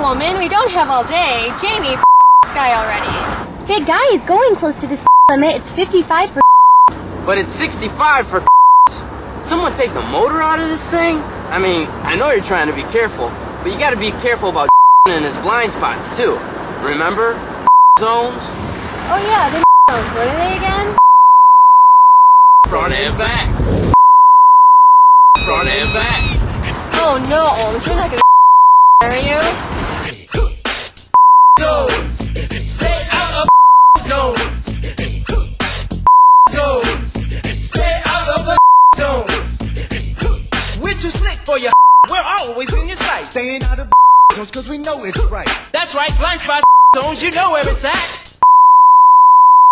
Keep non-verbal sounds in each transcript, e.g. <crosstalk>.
woman, we don't have all day. Jamie, this guy already. Hey guys, going close to this limit. It's 55 for But it's 65 for Someone take the motor out of this thing? I mean, I know you're trying to be careful, but you gotta be careful about <laughs> in his blind spots too. Remember? <laughs> Zones? Oh yeah, the <laughs> zones. What are they again? Front and back. Front and back. Oh no, you're not gonna are you? zones. Stay out of zones. Zones. Stay out of the zones. We're too slick for you. We're always in your sight. Staying out of zones cause we know it's right. That's right, blind spot zones. You know where it's at.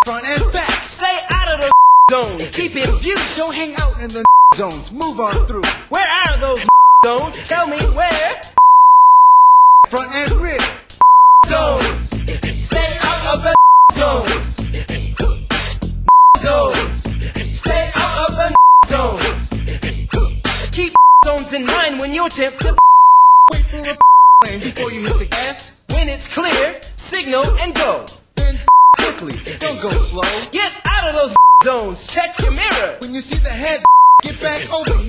Front and back. Stay out of those zones. Keep in view. Don't hang out in the zones. Move on through. Where are those zones? Tell me where. Front and rear. Zones. Stay out of the zones. Zones. Stay out of the zones. Keep zones in mind when you attempt to Wait for a lane before you hit the gas. When it's clear, signal and go. Then quickly. Don't go slow. Get out of those zones. Check your mirror. When you see the head, get back over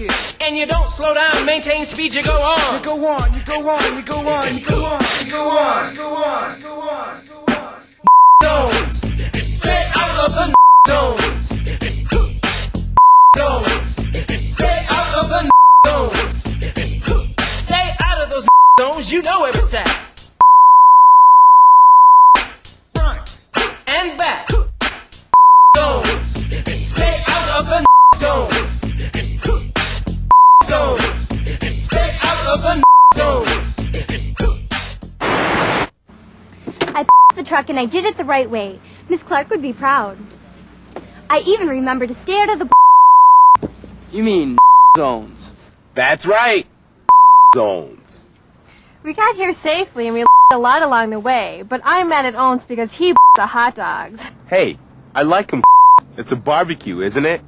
you don't slow down, maintain speed, you go on. You go on, you go on, you go on, you go on, you go on, you go on, go on, go on. Zones. Stay out of the zones. Zones. Stay out of the zones. Stay out of those zones, you know where it's at. Stay out of the. I <laughs> the truck and I did it the right way. Miss Clark would be proud. I even remember to stay out of the <laughs> You mean <laughs> zones. That's right. Zones. We got here safely and we a lot along the way, but I'm mad at Owens because he the hot dogs. Hey, I like him. It's a barbecue, isn't it?